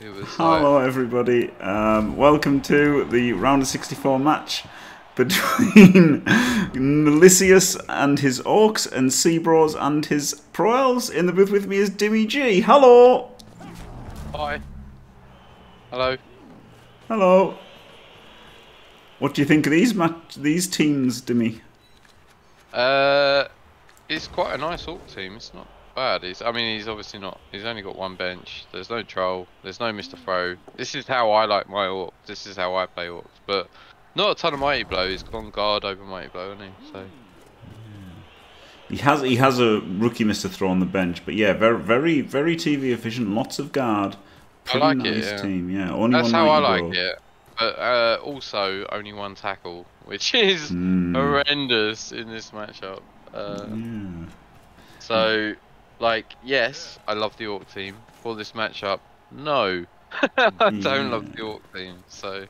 It was Hello, like... everybody. Um, welcome to the round of 64 match between Knollissius and his Orcs and Seabros and his Proels. In the booth with me is Dimmy G. Hello. Hi. Hello. Hello. What do you think of these match these teams, Dimmy? Uh, it's quite a nice Orc team. It's not bad. He's, I mean, he's obviously not. He's only got one bench. There's no troll. There's no Mr. Throw. This is how I like my orcs. This is how I play orcs. But not a ton of mighty blow. He's gone guard over mighty blow, hasn't he? So. He has he has a rookie Mr. Throw on the bench, but yeah, very very very TV efficient. Lots of guard. Pretty I like nice it. Yeah. team, yeah. Only That's how I like it. But uh, also only one tackle, which is mm. horrendous in this matchup. Uh, yeah. So like, yes, I love the Orc team. For this matchup, no. I don't love the Orc team, so...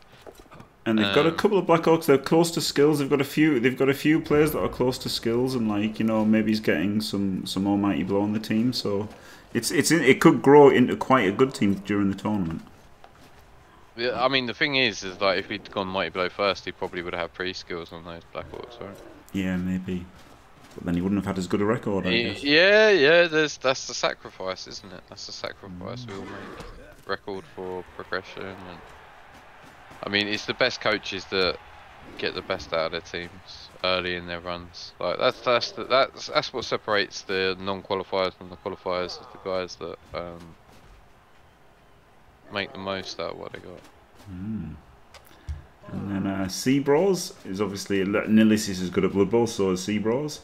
And they've um, got a um, couple of Black Orcs. They're close to skills. They've got a few. They've got a few players that are close to skills, and like you know, maybe he's getting some some almighty blow on the team. So it's it's it could grow into quite a good team during the tournament. Yeah, I mean the thing is, is like if he'd gone mighty blow first, he probably would have pre skills on those Black Orcs, right? Yeah, maybe. But then he wouldn't have had as good a record, I guess. Yeah, yeah, there's, that's the sacrifice, isn't it? That's the sacrifice mm. we all make. Record for progression. And, I mean, it's the best coaches that get the best out of their teams early in their runs. Like that's that's the, that's that's what separates the non-qualifiers from the qualifiers. Is the guys that um, make the most out of what they got. Mm. And then uh, Seabros is obviously Nillis is as good at Blood Bowl, so is Seabros.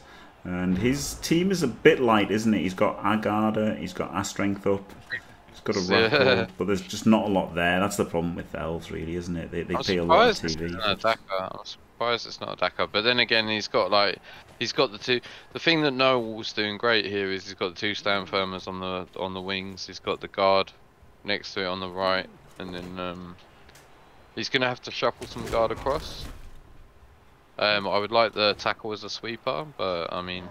And his team is a bit light, isn't it? He's got Agarda, he's got A strength up, he's got a Raffle, but there's just not a lot there. That's the problem with elves, really, isn't it? They, they pay a lot of TV. It's not I'm surprised it's not a Dakar. But then again, he's got like he's got the two. The thing that Noel's doing great here is he's got the two stand firmers on the on the wings. He's got the guard next to it on the right, and then um, he's gonna have to shuffle some guard across. Um, I would like the tackle as a sweeper, but I mean,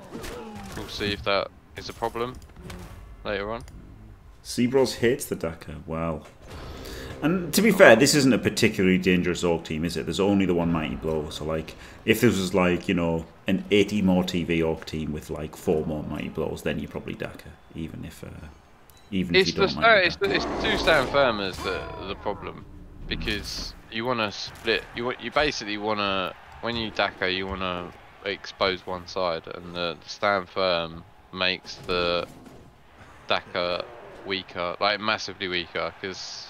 we'll see if that is a problem later on. Seabros hates the Dakar. Wow. And to be fair, this isn't a particularly dangerous Orc team, is it? There's only the one mighty blow. So, like, if this was like, you know, an 80 more TV Orc team with like four more mighty blows, then you probably Dakar, even if, uh, even it's if you the, don't uh, it's, the, it's the two stand firmers that the problem because you want to split. You want, you basically want to when you Dakar, you want to expose one side, and the, stand firm makes the Dakar weaker, like massively weaker, because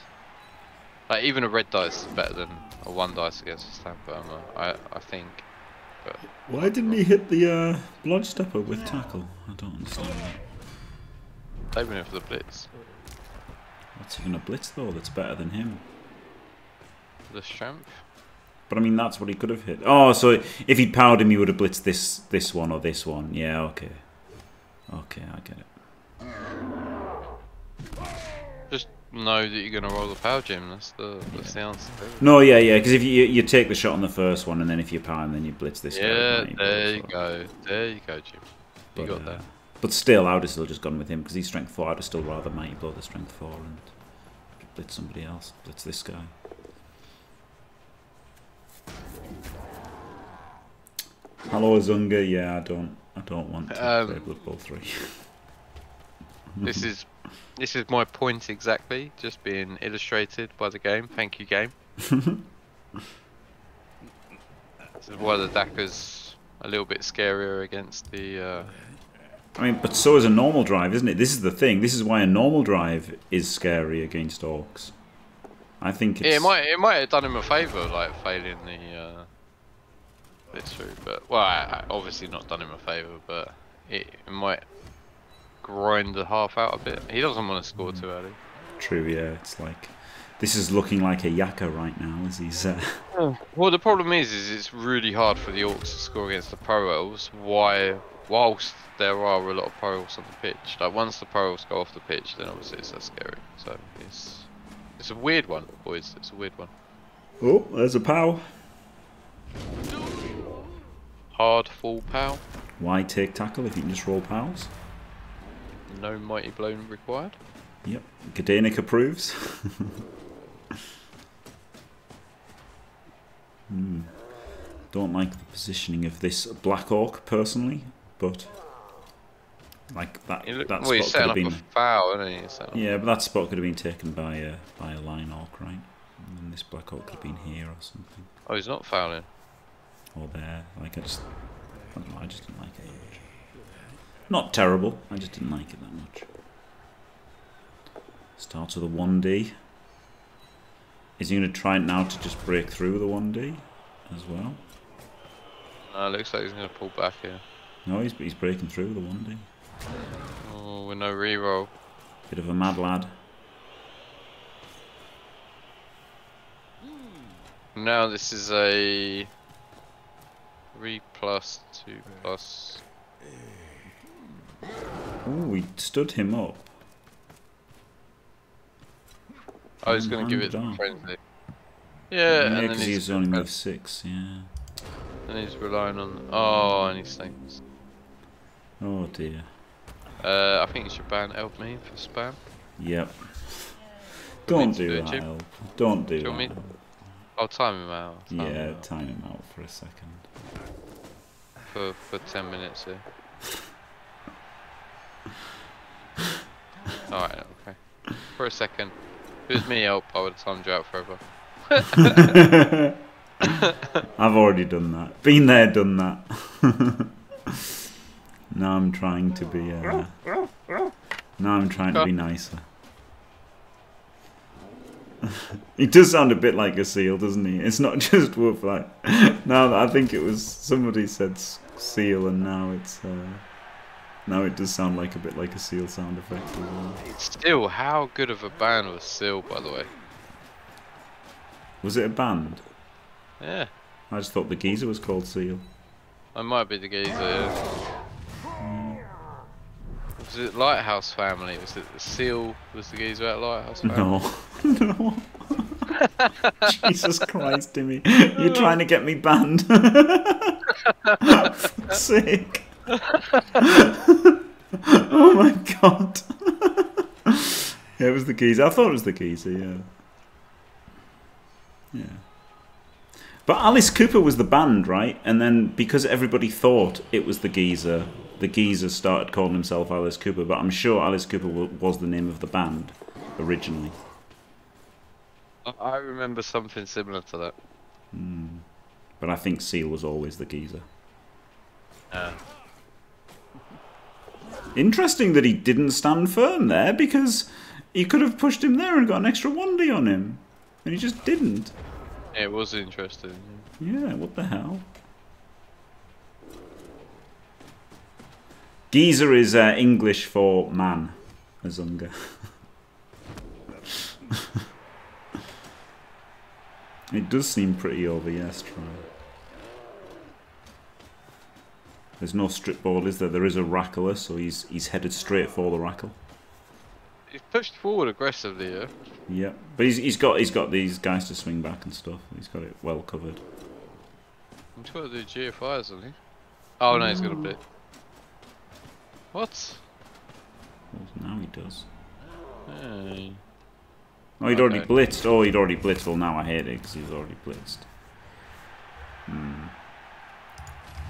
like even a red dice is better than a one dice against a stand firm. I I think. But, Why didn't he hit the uh, blood stepper with tackle? I don't understand that. They went in for the blitz. What's he gonna blitz though? That's better than him. The strength. But I mean, that's what he could have hit. Oh, so if he'd powered him, he would have blitzed this this one or this one. Yeah, okay. Okay, I get it. Just know that you're going to roll the power gem. That's the, that's yeah. the answer. No, yeah, yeah, because if you you take the shot on the first one, and then if you power him, then you blitz this yeah, guy. Yeah, there you go. There you go, Jim. You but, got uh, that. But still, I would have still just gone with him, because he's strength 4. I'd have still rather mighty blow the strength 4 and blitz somebody else. Blitz this guy. Hello, Zunga. Yeah, I don't. I don't want to um, play Blood Bowl three. this is this is my point exactly. Just being illustrated by the game. Thank you, game. this is why the Dakar's a little bit scarier against the. Uh... I mean, but so is a normal drive, isn't it? This is the thing. This is why a normal drive is scary against orcs. I think it's... Yeah, it might it might have done him a favour, like failing the. Uh this through, but well, I, I obviously not done him a favour, but it, it, might grind the half out a bit. He doesn't want to score too early. True, yeah. It's like this is looking like a Yaka right now as he's. Uh... Well, the problem is, is it's really hard for the Orcs to score against the Pro Elves. Why? Whilst there are a lot of Pro Elves on the pitch, like once the Pro Elves go off the pitch, then obviously it's less scary. So it's it's a weird one, boys. It's a weird one. Oh, there's a pow. Hard full pow. Why take tackle if you can just roll pals? No mighty blow required. Yep, Gdanik approves. hmm. Don't like the positioning of this Black Orc personally, but like that. Look, that well, he's spot could have up been. a foul, isn't he? He's setting up- Yeah, but that spot could have been taken by a by a line orc, right? And then this black orc could have been here or something, Oh, he's not fouling. Or there. Like I just, I don't know. I just didn't like it that much. Not terrible. I just didn't like it that much. Start of the one D. Is he going to try now to just break through the one D as well? No, looks like he's going to pull back here. No, he's he's breaking through the one D. Oh, with no reroll. Bit of a mad lad. Now this is a three plus two plus. Ooh, we stood him up. Oh, he's going to give it Hand the down. frenzy. Yeah, Yeah, and then he's, he's only moved six. Yeah. and he's relying on. Oh, and he stinks. Oh dear. Uh, I think you should ban help me for spam. Yep. me Don't do do it, that, Jim? Don't do Do you want that. me- I'll time him out. I'll time him Yeah, out time him out for a second. For for ten minutes here. All right, okay. For a second, if it was me help, I would have timed you out forever. I've already done that. Been there, done that. now I'm trying to be. Uh, now I'm trying to be nicer. he does sound a bit like a seal, doesn't he? It's not just wolf. Like Now I think it was somebody said seal, and now it's. Uh, now it does sound like a bit like a seal sound effect as well. Still, how good of a band was Seal, by the way? Was it a band? Yeah, I just thought the geezer was called seal. I might be the geezer. Yeah. Was it Lighthouse Family? Was it the Seal? Was the geezer at Lighthouse Family? No, no. Jesus Christ, Timmy. You're trying to get me banned. Sick. oh my god. yeah, it was the geezer. I thought it was the geezer, yeah. Yeah. But Alice Cooper was the band, right? And then because everybody thought it was the geezer, the geezer started calling himself Alice Cooper. But I'm sure Alice Cooper was the name of the band originally. I remember something similar to that. Hmm. But I think Seal was always the geezer. Yeah. Interesting that he didn't stand firm there because he could have pushed him there and got an extra 1D on him. And he just didn't. It was interesting. Yeah, what the hell? Geezer is uh, English for man, Azunga. it does seem pretty over, yes, try. There's no strip ball, is there? There is a rackler, so he's he's headed straight for the rackle. He's pushed forward aggressively, yeah. Yeah, but he's he's got he's got these guys to swing back and stuff. He's got it well covered. I'm trying to do GFI, isn't he? Oh no, he's got a bit. What? Well, now he does. Hey. Oh, he'd already blitzed. Oh, he'd already blitzed. Well, now I hate it because he's already blitzed. Hmm.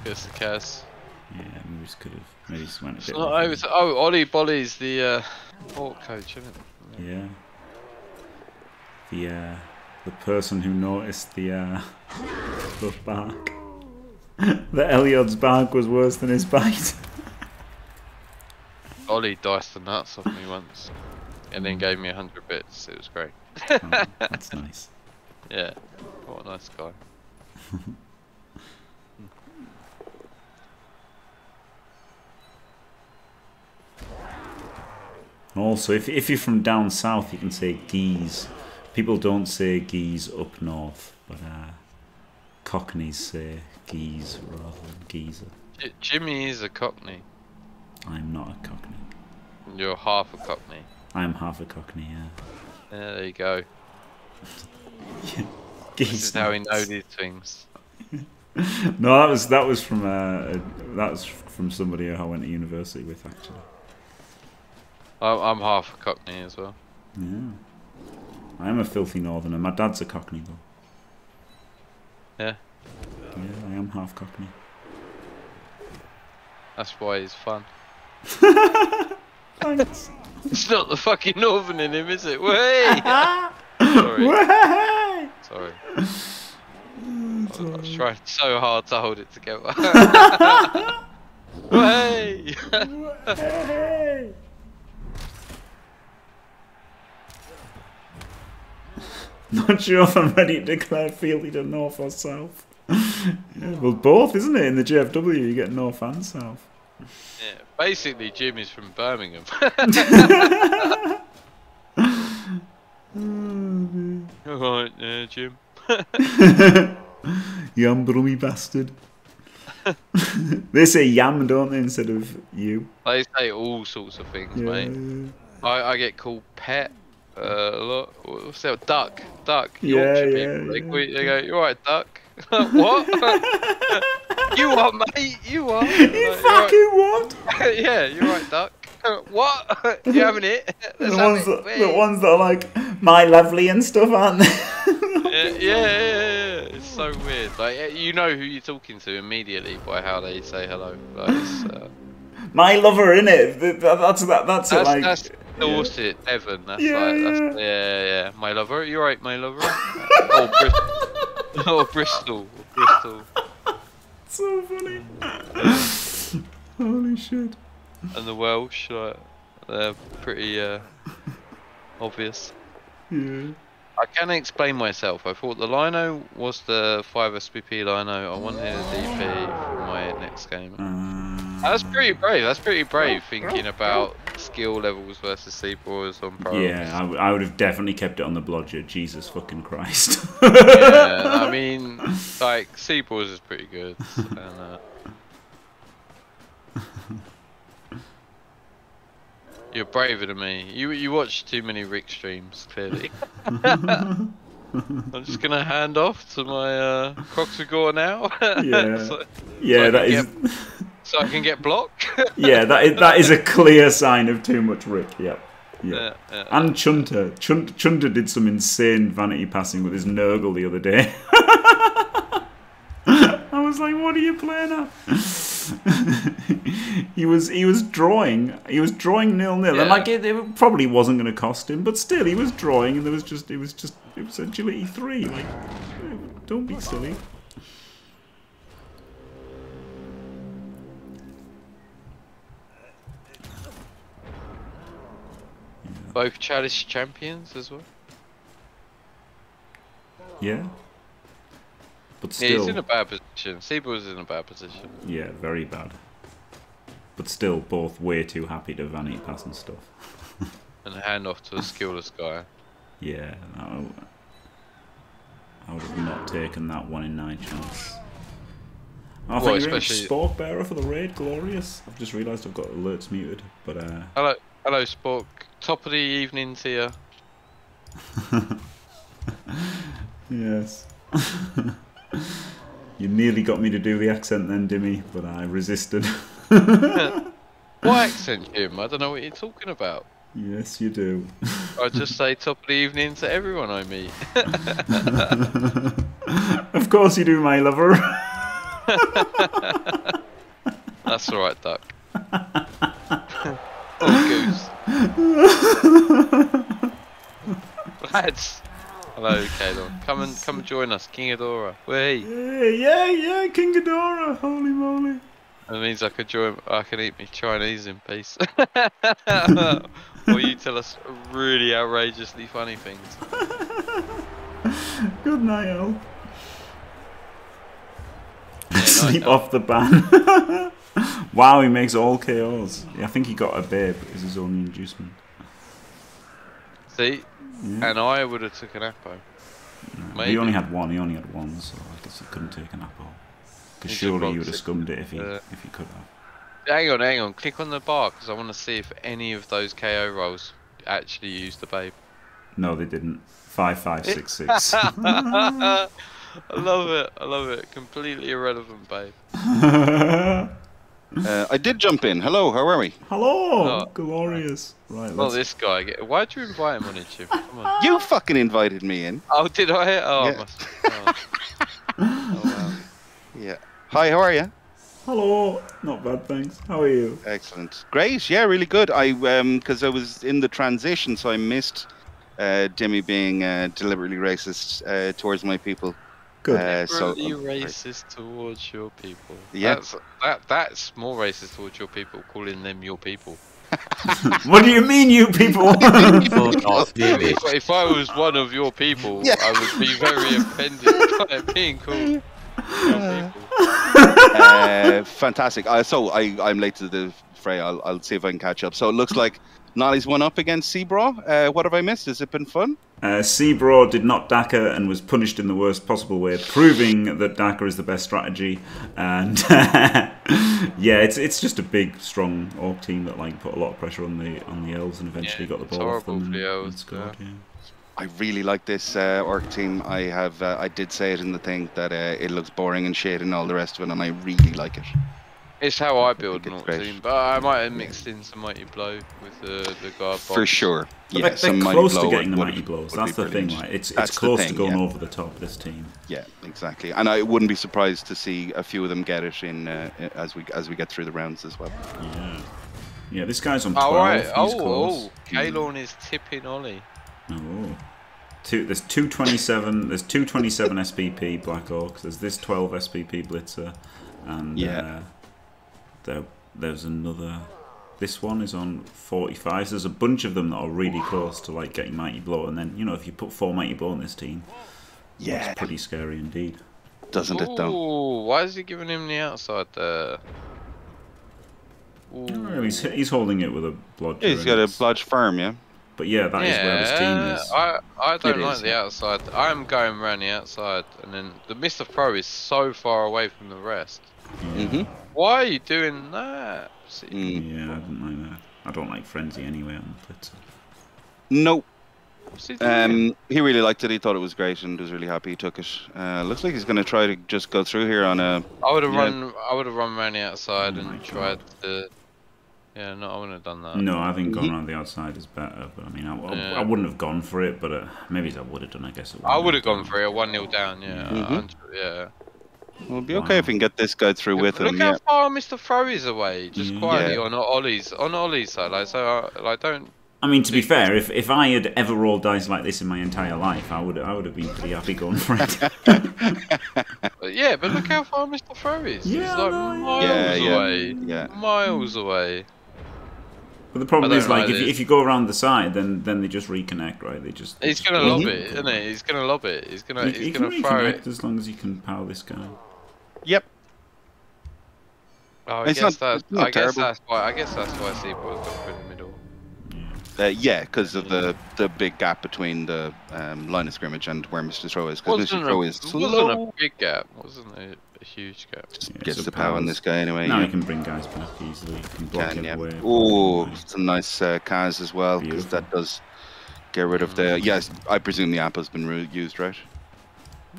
Gets the Kaz. Yeah, could have. Maybe he went a It's bit. not with over it. to, oh, Ollie Bolly's the uh, port coach, isn't it? Yeah. The uh, the person who noticed the uh, the bark. the Eliod's bark was worse than his bite. Ollie diced the nuts off me once, and then gave me a hundred bits. It was great. Oh, that's nice. Yeah, what a nice guy. Also, if if you're from down south, you can say geese. People don't say geese up north, but uh, Cockneys say geese rather than geezer. Jimmy is a Cockney. I'm not a Cockney. You're half a Cockney. I'm half a Cockney, yeah. Yeah, there you go. This is how we know these things. No, that was that was from uh, that was from somebody I went to university with actually. I'm, I'm half a Cockney as well. Yeah. I am a filthy northerner. My dad's a Cockney though. Yeah. Yeah, I am half Cockney. That's why he's fun. Thanks. It's not the fucking northern in him, is it? Way! Sorry. Way! Sorry. I was trying so hard to hold it together. Way! Way! Not sure if I'm ready to declare Field either north or south. yeah, well, both, isn't it? In the JFW, you get north and south. Yeah, basically, Jim is from Birmingham. Alright, yeah, Jim. Yam brummy bastard. they say yam, don't they, instead of you? They say all sorts of things, Yeah. mate. I, I get called pet uh, a lot. What's that? Duck, duck. Yeah, Yorkshire yeah, people. They, yeah. you- they go, you alright, duck? what? you are, mate. You are. You Like, "You're fucking what? yeah, you're right, duck. what? you having it? The ones, it. that, the ones that are like, my lovely and stuff, aren't they? Yeah, yeah, yeah, yeah, It's so weird. Like you know who you're talking to immediately by how they say hello. Like, uh, my lover, in it. That's that. That's, it, that's like. that's Dorset, Devon. That's Yeah, like that's, yeah. yeah, yeah. My lover, you're right, my lover? oh, Bristol. Oh, Bristol, Bristol. so funny. Holy shit. And the Welsh, like they're pretty uh, obvious. Yeah. I can explain myself. I thought the Lino was the 5 SPP Lino. I wanted a DP for my next game. Uh, That's pretty brave. That's pretty brave thinking about skill levels versus Seaboys on pro. Yeah, I, w- I would have definitely kept it on the blodger. Jesus fucking Christ. yeah, I mean, like Seaboys is pretty good. And, uh, you're braver than me. You you watch too many Rick streams, clearly. I'm just gonna hand off to my uh, Kroxigor now. Yeah. so, yeah, I that can is. So I can get blocked. yeah, that is that is a clear sign of too much Rick. Yep. Yeah. yeah, yeah. And Chunter. Chun- Chunter did some insane vanity passing with his Nurgle the other day. I was like, what are you playing at? he was he was drawing he was drawing nil nil and Yeah. like it, it probably wasn't going to cost him but still he was drawing and there was just it was just it was agility three like don't be silly Both Chalice champions as well. yeah but Yeah, he's in a bad position. Seaboys in a bad position. Yeah, very bad. But still, both way too happy to vanity pass and stuff. And hand off to a skillless guy. Yeah, I, I would have not taken that one in nine chance. Oh, I Well, think you're in especially- Spork Bearer for the raid, glorious. I've just realised I've got alerts muted, but uh, Hello, hello, Spork. Top of the evening to you. yes. you nearly got me to do the accent then, Dimmy, but I resisted. What accent, Jim? I don't know what you're talking about. yes, you do. I just say top of the evening to everyone I meet. of course you do, my lover. That's alright, Duck. Oh, Goose. Lads. Hello, Kalon. Come and come join us, King Ghidorah. Wait. yeah, yeah, yeah, King Ghidorah, holy moly. That means I could join. I can eat me Chinese in peace. or you tell us really outrageously funny things. Good night, Al. Yeah, Sleep night, off the ban. wow, he makes all KOs. I think he got a babe as his only inducement. See, Yeah. and I would have took an apple. He only had one. He only had one, so I guess he couldn't take an apple. Because surely he would have scummed it if he Uh, if he could have. Hang on, hang on. Click on the bar because I want to see if any of those KO rolls actually used the babe. No, they didn't. Five five six six. I love it. I love it. Completely irrelevant, babe. Uh, I did jump in. Hello, how are we? Hello, Oh. glorious. Right, Not let's, this guy. Why'd you invite him on it, Chip? Come on. You fucking invited me in. Oh, did I? Oh, Yeah. must. Oh. oh wow. Yeah. Hi, how are you? hello. Not bad, thanks. How are you? Excellent. Great. Yeah, really good. I um because I was in the transition, so I missed uh, Jimmy being uh, deliberately racist uh, towards my people. Good. Uh, so Deliberately racist towards your people. Yeah. That's, that that's more racist towards your people, calling them your people. what do you mean, you people? Fuck off, David. If, if I was one of your people, Yeah. I would be very offended by being called your people. uh, fantastic. Uh, so I I'm late to the fray. I'll I'll see if I can catch up. So it looks like Nolly's one up against CBraw. Uh, what have I missed? Has it been fun? Uh, CBraw did not Daka and was punished in the worst possible way, proving that Daka is the best strategy. And yeah, it's it's just a big, strong orc team that like put a lot of pressure on the on the elves and eventually Yeah, got the ball off horrible them for the elves, and scored, yeah. I really like this uh, orc team. I have uh, I did say it in the thing that uh, it looks boring and shit and all the rest of it, and I really like it. It's how I build think an it's orc great. team, but I might have mixed in some mighty blow with the the guard. For box. sure. But yeah, they're, they're mighty close to getting the mighty would- blows. would That's be the thing, right? It's That's it's close thing, to going yeah. over the top. This team. Yeah, exactly. And I wouldn't be surprised to see a few of them get it in uh, as we as we get through the rounds as well. Yeah. Yeah, this guy's on 12. Oh right. He's Oh, close. oh, Kalorn is tipping Ollie. Oh. Two, there's 227. There's 227 SPP Black Orcs. There's this 12 SPP Blitzer, and Yeah. uh, there, there's another. This one is on 45. So there's a bunch of them that are really close to like getting Mighty Blow, and then you know if you put four Mighty Blow on this team, Yeah, it's pretty scary indeed. doesn't it though? Ooh, why is he giving him the outside there? Ooh. Oh, he's he's holding it with a bludger. He's got a it's- bludge firm, yeah. But yeah, that is where his team Yeah, is. I, I don't It like is, the outside. I'm going around the outside, and then the Mr. Pro is so far away from the rest. Yeah. hmm Why are you doing that? Mm. Yeah, I don't like that. I don't like Frenzy anyway on the Blitzer. Nope. he? Um, he really liked it. He thought it was great and was really happy he took it. Uh, looks like he's going to try to just go through here on a. I would have yeah. run. I would have run around the outside Oh and tried to. Yeah, no, I wouldn't have done that. No, I think going Ye- around the outside is better. But I mean, I, I, Yeah. I wouldn't have gone for it. But uh, maybe I would have done. I guess. It I would have gone for it. One 0 down. Yeah, Yeah. a Mhm. yeah. It'll be okay if we can get this guy through with Look him. how Yeah. far Mr. Fro is away, just Yeah. quietly Yeah. on Ollie's on Ollie's side. Like so, I, like don't. I mean, to be fair, if, if I had ever rolled dice like this in my entire life, I would I would have been pretty happy going for it. But yeah, but look how far Mr. Fro is. He's Yeah, like miles Yeah, yeah. away. Yeah. Miles away. but the problem is, like, like if, if you go around the side, then then they just reconnect, right? They just. they He's just gonna lob it, isn't he? He's gonna lob it. He's gonna. You, he's you can gonna throw it. as long as you can power this guy. Yep. Oh, I It's guess not- that's. it's not I guess that's why. I guess that's why Seaboy's got through the middle. Yeah. Uh, yeah, because of the the big gap between the um, line of scrimmage and where Mr. Throw is. Because Mr. Wasn't Throw a, is wasn't a big gap. Wasn't a, a huge gap. Just Yeah, gets so the power on this guy anyway. Now yeah. you can bring guys back easily. You can block Can, yeah. Oh, some nice uh, cars as well, because that does get rid of the. Yes, I presume the app has been re- used, right?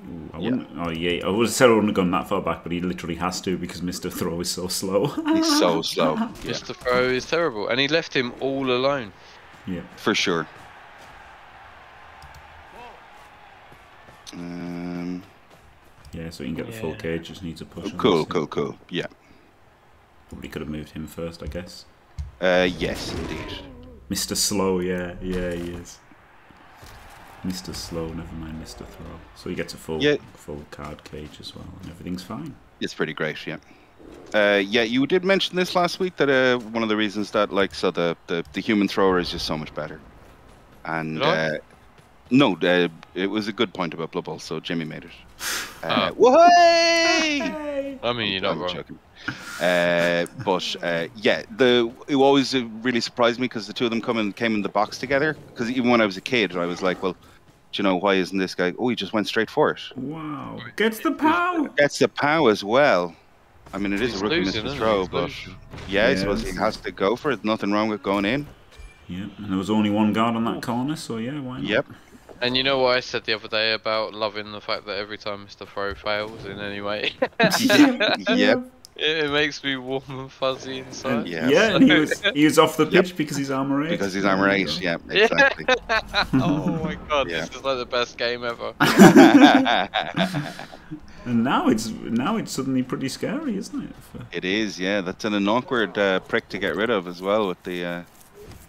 Ooh, I wouldn't, oh yeah, I would have said I wouldn't have gone that far back, but he literally has to because Mr. Throw is so slow. He's so slow. Yeah, Mr. Throw is terrible, and he left him all alone. yeah. for sure. Um, Yeah, so he can get the full cage, just needs a push. on cool, cool, cool. Yeah. Probably could have moved him first, I guess. Uh, yes, indeed. Mr. Slow, yeah, yeah, he is. Mr. Slow, never mind Mr. Throw. So he gets a full Yeah. full card cage as well, and everything's fine. It's pretty great, yeah. Uh, yeah, you did mention this last week that uh, one of the reasons that like so the, the, the human thrower is just so much better. And uh, no, uh, it was a good point about Blood Bowl, so Jimmy made it. Uh, Oh. whoa-hey! I mean, you're not I'm wrong. joking. Uh, but uh, yeah, the it always uh, really surprised me because the two of them come in, came in the box together. Because even when I was a kid, I was like, well, do you know why isn't this guy? Oh, he just went straight for it. Wow, gets the pow. Gets the pow as well. I mean, it is He's a rookie losing, Mr. Throw, He's but losing. yeah, I Yeah, suppose he has to go for it. Nothing wrong with going in. Yeah, and there was only one guard on that corner, so yeah, why not? Yep. And you know what I said the other day about loving the fact that every time Mr. Throw fails in any way? yep. It, it makes me warm and fuzzy inside. And, Yeah. yeah, and he was he was off the Yep. pitch because he's armor eight. Because he's armor eight. Yeah, Yeah. exactly. oh my god, Yeah. this is like the best game ever. And now it's now it's suddenly pretty scary, isn't it? It is. Yeah, that's an, an awkward uh, prick to get rid of as well with the uh,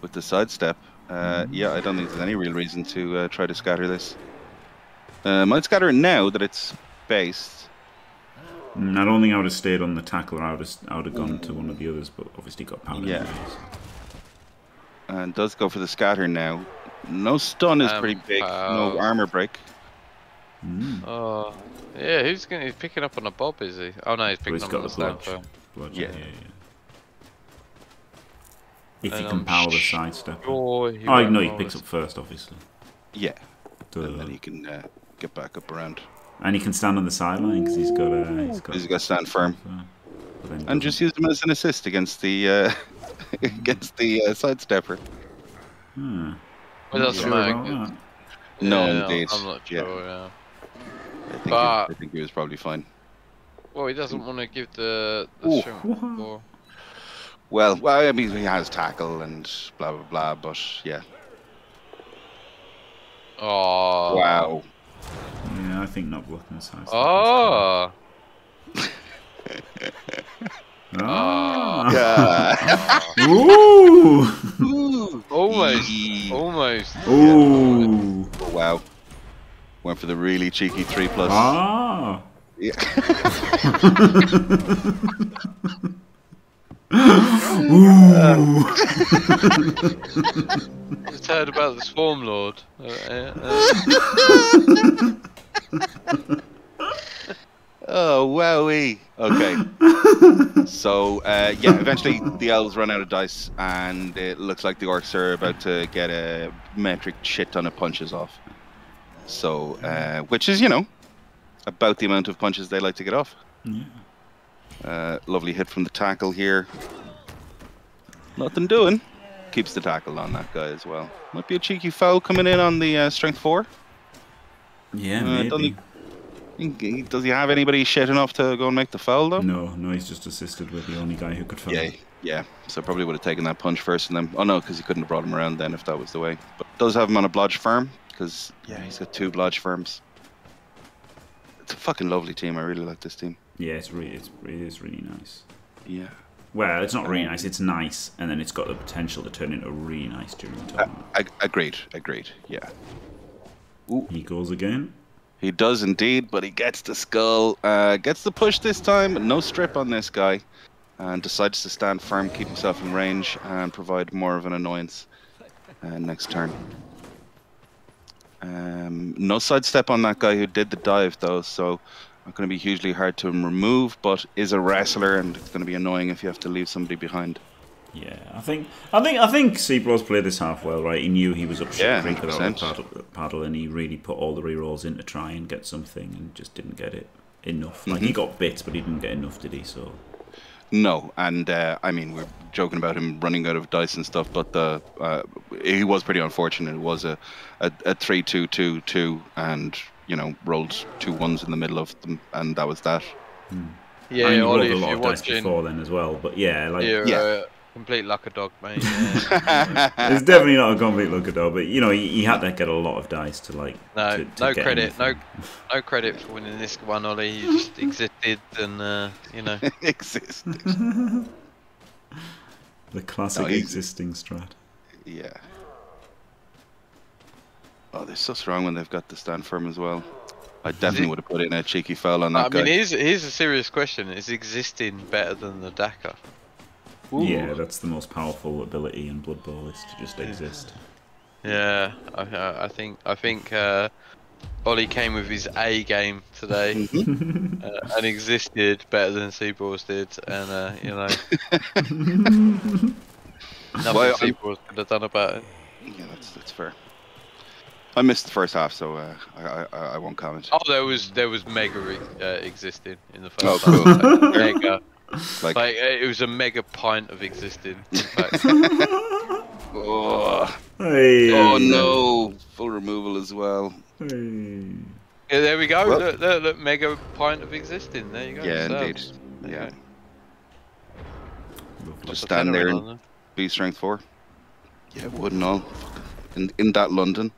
with the sidestep. Uh, yeah, I don't think there's any real reason to uh, try to scatter this. Uh, might scatter it now that it's based. I don't think I would have stayed on the tackle. I would have, I would have gone to one of the others, but obviously got pounded. Yeah. anyways. and does go for the scatter now. No stun is Um, pretty big. uh, no armor break. Mm. Oh, yeah. Who's gonna? He's picking up on a bob, is he? Oh no, he's picking he's up got on the the bludge. stand Bludge, Yeah. yeah, yeah. If And you can I'm power the sidestep. Oh, Oh, no, he picks this. up first, obviously. Yeah, Duh. and then he can uh, get back up around. And he can stand on the sideline because he's got a. He's got. He's got to stand firm and doesn't. just use him as an assist against the uh, against the uh, sidestepper. Hmm. Well, doesn't sure matter. about 'cause- No, yeah, indeed. I'm not Yeah. sure. Yeah. I think, But- he, I think he was probably fine. Well, he doesn't want to give the the Ooh. shrimp What? for- Well, well, I mean, he has tackle and blah blah blah, but yeah. Oh. Wow. Yeah, I think not blocking the sidestep. Oh. Oh. Yeah. Ooh. Almost. Almost. Ooh. Oh, wow. Went for the really cheeky three plus. Ah. Yeah. Ooh. Just heard about the Swarm Lord. Uh, uh, uh, Oh, wowie. Okay. so, uh, yeah, eventually the elves run out of dice, and it looks like the orcs are about to get a metric shit ton of punches off. So, uh, which is, you know, about the amount of punches they like to get off. Yeah. Uh, lovely hit from the tackle here. Nothing doing. Keeps the tackle on that guy as well. Might be a cheeky foul coming in on the uh, strength four. Yeah, Uh, maybe. he- Does he have anybody shit enough to go and make the foul though? No, no, he's just assisted with the only guy who could foul. Yeah, yeah. So probably would have taken that punch first, and then oh no, because he couldn't have brought him around then if that was the way. But does have him on a blodge firm because yeah, he's got two blodge firms. It's a fucking lovely team. I really like this team. Yeah, it's really, it's, it is really nice. Yeah. Well, it's not really nice. It's nice, and then it's got the potential to turn into really nice during the tournament. I, agreed. Agreed. Yeah. Ooh. He goes again. He does indeed, but he gets the skull. Uh, gets the push this time. No strip on this guy, and decides to stand firm, keep himself in range, and provide more of an annoyance uh, next turn. Um, no sidestep on that guy who did the dive though, so not going to be hugely hard to remove, but is a wrestler, and it's going to be annoying if you have to leave somebody behind. Yeah, I think, I think, I think Seabros played this half well, right? He knew he was up shit Yeah, creek without paddle, paddle, and he really put all the rerolls in to try and get something, and just didn't get it enough. Like Mm-hmm. he got bits, but he didn't get enough, did he? So No, and uh, I mean we're joking about him running out of dice and stuff, but the uh, he was pretty unfortunate. It was a a, a three two two two, and you know rolled two ones in the middle of them, and that was that. Yeah, I mean, he Ollie, rolled a lot of dice watching, before then as well. But yeah, like you're Yeah. a complete lucker dog, mate. Yeah. it's definitely not a complete luck at dog, But you know, he, he had to get a lot of dice to like. No, to, to no get credit, no, anything. no credit for winning this one, Ollie. You just existed, and uh, you know. existed. The classic No, existing strat. Yeah. Oh, they're so strong when they've got the stand firm as well. I definitely would have put in a cheeky foul on that I guy. mean, here's here's a serious question: Is existing better than the Dakar? Yeah, that's the most powerful ability in Blood Bowl is to just exist. Yeah, I, I I think I think uh, Ollie came with his A game today Mhm. uh, and existed better than Seabours did, and uh, you know nothing Well, I'm- could have done about it. Yeah, that's that's fair. I missed the first half, so uh, I, I I won't comment. Oh, there was there was mega uh, existing in the Oh, first cool. half. Like, mega, Like, like uh, it was a mega pint of existing. Oh, Hey. oh no, full removal as well. Hey. yeah, there we go. Well- look, look, look, mega pint of existing. There you go. Yeah, yourselves. indeed. Yeah. go. Just stand there and on be strength four. Yeah, wouldn't all. In in that London.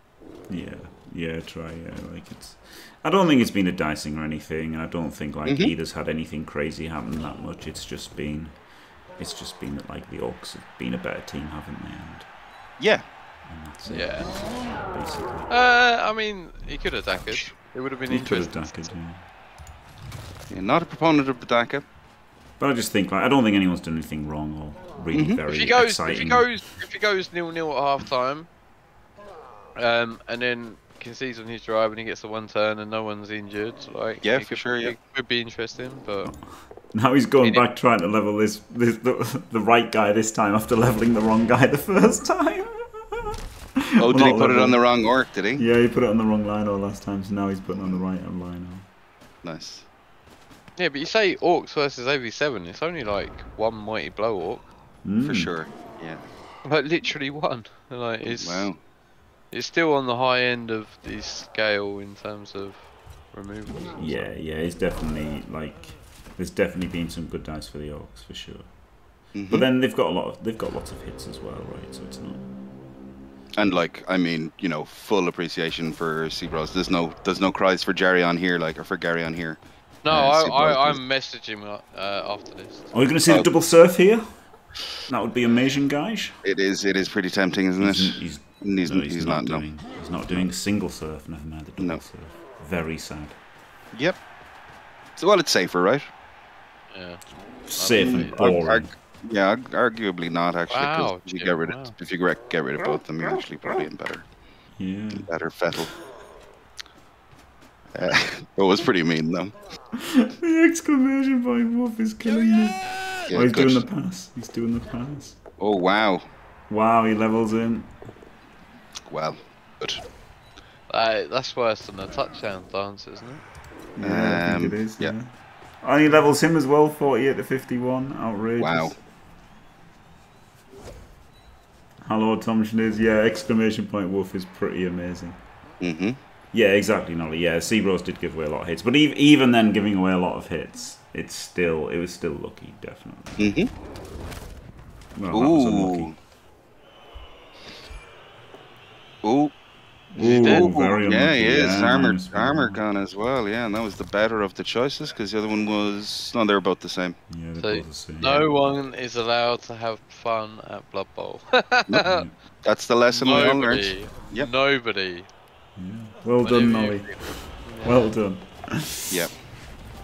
Yeah, yeah, try. Yeah, like it's. I don't think it's been a dicing or anything. and I don't think like Mhm. either's had anything crazy happen that much. It's just been, it's just been that like the Orcs have been a better team, haven't they? And, Yeah. and that's it. Yeah. basically. Uh, I mean, he could have Daked. It would have been He could have interesting. Daked, yeah. yeah. Not a proponent of the DACA. But I just think like I don't think anyone's done anything wrong or really Mhm. very If he goes, exciting. if he goes, if he goes nil nil at half time, um, and then concedes on his drive and he gets the one turn and no one's injured, like Yeah, for could, sure, yeah. it could be interesting, but Now he's going It- back trying to level this, this the, the right guy this time after leveling the wrong guy the first time. Oh, Well, did he not put it on the wrong orc? Did he? Yeah, he put it on the wrong line all last time, so now he's putting on the right line. Nice. yeah, but you say orcs versus AV7, it's only like one mighty blow orc, Mm. For sure. Yeah. like literally one. Like it's Wow. It's still on the high end of the scale in terms of removals. Yeah, yeah, it's definitely like there's definitely been some good dice for the Orcs for sure. Mhm. But then they've got a lot of they've got lots of hits as well, right? So it's not. And like, I mean, you know, full appreciation for Seabros. There's no, there's no cries for Jerry on here, like, or for Gary on here. No, Yeah, I, I I'm messaging him uh, after this. Are we going to see Oh. the double surf here? That would be amazing, guys. It is, it is pretty tempting, isn't it? He's, he's, He's, no, he's, not, no. doing. He's not doing a single surf. Never mind the double No. surf. Very sad. Yep. So, well, it's safer, right? Yeah. Safe and boring. Arg- yeah, arguably not actually. 'cause Wow, if you Jim, get rid of, wow. if you get get rid of both of them, you're actually probably in better, yeah. better fettle. Uh, it was pretty mean though. the exclamation point Wolf is killing me. Yeah, oh, he's good. doing the pass. He's doing the pass. Oh wow. Wow, he levels in. Well, good. Uh, that's worse than a touchdown dance, isn't it? Yeah, I think Um, it is. yeah. Yeah. Oh, he levels him as well, 48 to 51. Outrageous. Wow. Hello, Tom Schniz. Yeah, exclamation point Wolf is pretty amazing. Mm-hmm. Yeah, exactly, Nolly. Yeah, Seabros did give away a lot of hits, but ev- even then, giving away a lot of hits, it's still it was still lucky, definitely. Mm-hmm. Well, that was Ooh. unlucky. Ooh. he dead? Ooh, very. Yeah, he is. Yeah, armor, minus one. armor gun as well. Yeah, and that was the better of the choices because the other one was. No, they're both the same. Yeah, they're So, both the same. No one is allowed to have fun at Blood Bowl. Yeah, That's the lesson we all learned. Nobody. Yep. Nobody. yeah. Well done, Whatever you Nolly. feel. Well done. Yeah.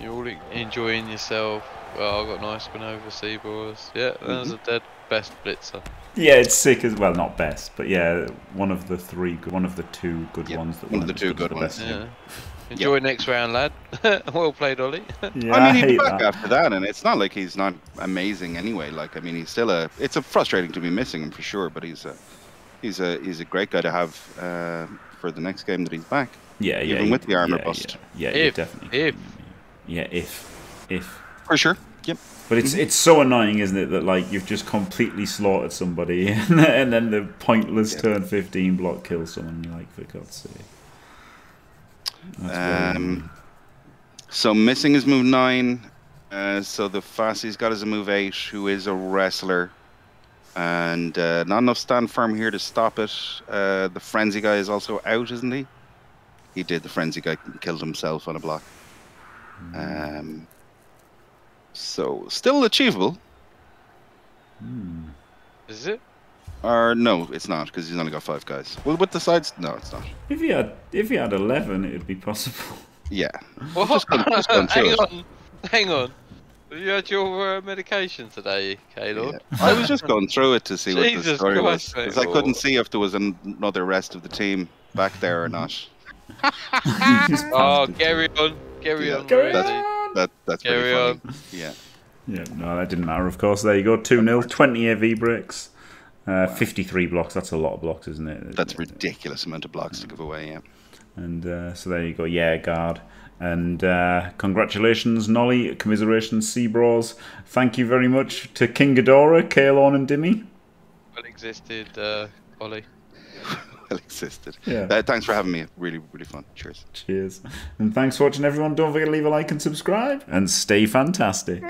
You're all enjoying yourself. Well, I got a nice win over Seaboys. Yeah, that was mm-hmm. a dead best blitzer. Yeah, it's sick as well. Not best, but yeah, one of the three, good- one of the two good Yeah, ones that one of the two good good the ones. best Yeah. two. Enjoy next round, lad. well played, Ollie. Yeah, I mean, he'd be back that. after that, and it's not like he's not amazing anyway. Like, I mean, he's still a. It's a frustrating to be missing him for sure, but he's a, he's a, he's a great guy to have uh, for the next game that he's back. Yeah, yeah. even with the armor yeah, bust. Yeah, yeah, If- definitely. if. Yeah, if, if. For sure. Yep. But it's it's so annoying, isn't it, that like you've just completely slaughtered somebody, and then the pointless Yeah. turn fifteen block kills someone. You're like, for God's sake. Um. So missing is move nine. Uh, so the fastest got is a move eight, who is a wrestler, and uh, not enough stand firm here to stop it. Uh, the frenzy guy is also out, isn't he? He did. The frenzy guy killed himself on a block. Um, so still achievable, Hmm. Is it? or no, it's not because he's only got five guys. Well, with the sides, no, it's not. If he had if he had eleven, it would be possible. Yeah, What? Just gone- just gone hang it. on. Hang on. Have you had your uh, medication today, Caleb? yeah. I was just going through it to see what the story Christ, was because. I couldn't see if there was another rest of the team back there or not. Oh, passed carry on. Carry Yeah, on. Carry Rosie. On. That that's pretty Carry funny. Yeah. Yeah, no, that didn't matter. Of course, there you go. Two 0 20 AV bricks, uh, fifty three blocks. That's a lot of blocks, isn't it? That's a ridiculous amount of blocks to give away. Yeah. And uh, so there you go. Yeah, guard. And uh, congratulations, Nolly. Commiserations, Seabros. Thank you very much to King Ghidorah, Kalon, and Dimmy. Well existed, uh, Ollie. Well existed. Yeah. Uh, thanks for having me. Really, really fun. Cheers. Cheers. And thanks for watching, everyone. Don't forget to leave a like and subscribe. And stay fantastic.